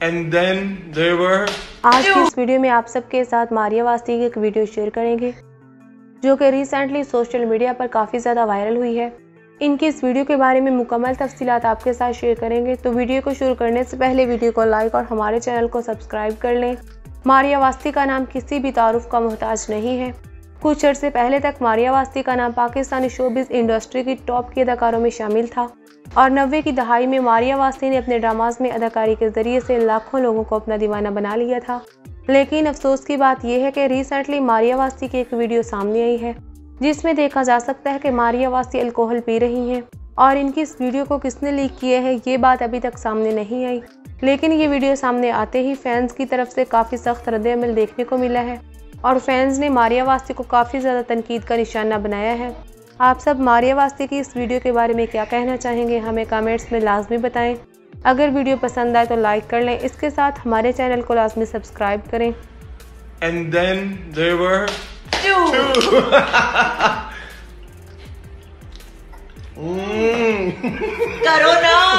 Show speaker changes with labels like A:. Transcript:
A: and then there were
B: आज की इस वीडियो में आप सबके साथ मारिया वास्ती की एक वीडियो शेयर करेंगे जो कि रिसेंटली सोशल मीडिया पर काफ़ी ज़्यादा वायरल हुई है। इनकी इस वीडियो के बारे में मुकम्मल तफसीलात आपके साथ शेयर करेंगे। तो वीडियो को शुरू करने से पहले वीडियो को लाइक और हमारे चैनल को सब्सक्राइब कर लें। मारिया वास्ती का नाम किसी भी तारुफ का मोहताज नहीं है। कुछ अर्से पहले तक मारिया वास्ती का नाम पाकिस्तानी शोबिस इंडस्ट्री की टॉप के अदाकारों में शामिल था। और नब्बे की दहाई में मारिया वास्ती ने अपने ड्रामाज में अदाकारी के ज़रिए से लाखों लोगों को अपना दीवाना बना लिया था। लेकिन अफसोस की बात यह है कि रिसेंटली मारिया वास्ती की एक वीडियो सामने आई है, जिसमें देखा जा सकता है कि मारिया वास्ती अल्कोहल पी रही हैं और इनकी इस वीडियो को किसने लीक किया है, ये बात अभी तक सामने नहीं आई। लेकिन ये वीडियो सामने आते ही फैंस की तरफ़ से काफ़ी सख्त रद्दमल देखने को मिला है और फैंस ने मारिया वास्ती को काफ़ी ज़्यादा तनकीद का निशाना बनाया है। आप सब मारिया वास्ते की इस वीडियो के बारे में क्या कहना चाहेंगे हमें कमेंट्स में लाजमी बताएँ। अगर वीडियो पसंद आए तो लाइक कर लें इसके साथ हमारे चैनल को लाजमी सब्सक्राइब करें।
A: And then there were.
C: करो ना।